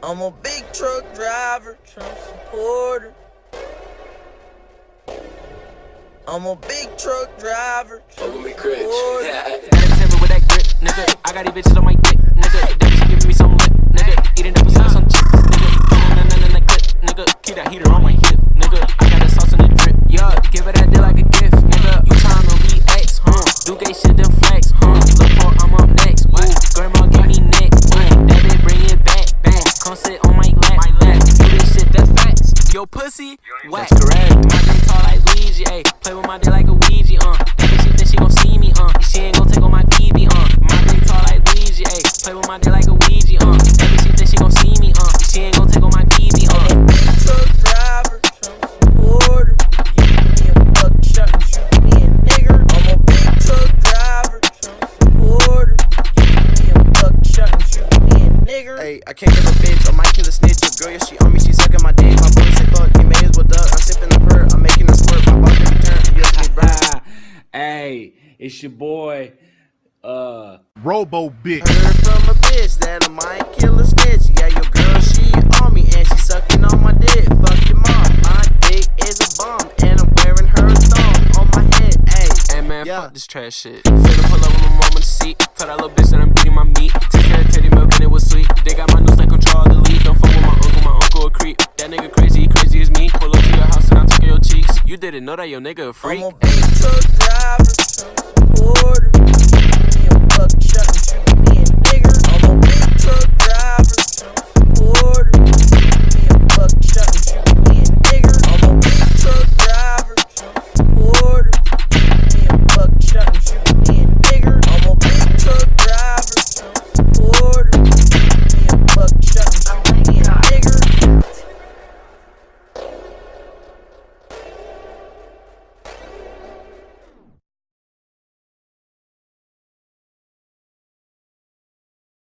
I'm a big truck driver, Trump supporter. I'm a big truck driver, Trump Fuck with me, Critch. Yeah. Gotta tell me with that grip, nigga. I got these bitches on my dick, nigga. They just giving me some lip, nigga. Eating up a sauce on chip, nigga. Nah, nah, nah, nah, nah, clip, nigga. Keep that heater on my hip, nigga. I got that sauce in the drip, yeah. Give it that deal like a gift, nigga. You tryna be X, huh? Do gay shit, then flex, huh? Yo, pussy, whack. That's correct. My dick tall like Ouija, ayy. Play with my dick like a Ouija, uh. That bitch she think she gon' see me, uh. She ain't gon' take on my BB, uh. My dick tall like Ouija, ayy. Play with my dick like a Ouija, uh. That bitch she think she gon' see me, uh. She ain't gon' take on my BB, uh. Truck driver, Trump supporter. Give me a buck shot and shoot me a nigger. I'm a big truck driver, Trump supporter. Give me a buck shot and shoot me a nigger. Hey, I can't give a bitch. I might kill a snitch. Your girl, yeah, she on me. It's your boy. Uh, Robo Big. Heard from a bitch that I might kill a snitch. Yeah, your girl, she on me and she sucking on my dick. Fuck your mom. My dick is a bomb and I'm wearing her thong on my head. Hey, Hey man, Yeah. fuck this trash shit. Finna pull up with my mom on the seat. Tell that little bitch that I'm beating my meat. Took care of titty milk and it was sweet. They got my news like control delete. Don't fuck with my uncle, my uncle a creep. That nigga crazy, crazy as me. Pull up to your house and I'm taking your cheeks. You didn't know that your nigga a freak. I'm a big order.